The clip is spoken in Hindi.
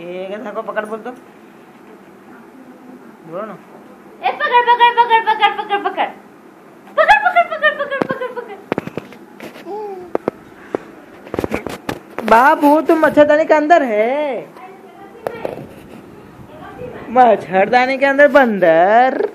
एक को पकड़ बोल दो। बोलो ना। ए पकड़ पकड़ पकड़ पकड़ पकड़ पकड़। पकड़ पकड़ पकड़ पकड़ पकड़ पकड़। बाबू तुम तो मच्छरदानी के अंदर है। मच्छरदानी के अंदर बंदर।